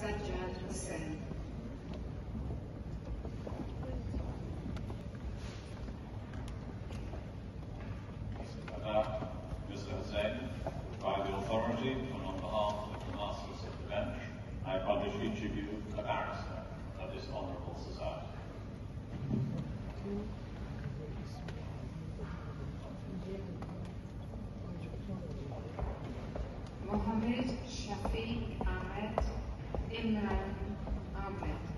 Sajjad Hussain. Mr. Hussain, by the authority and on behalf of the Masters of the Bench, I publish each of you a barrister Amen. Amen.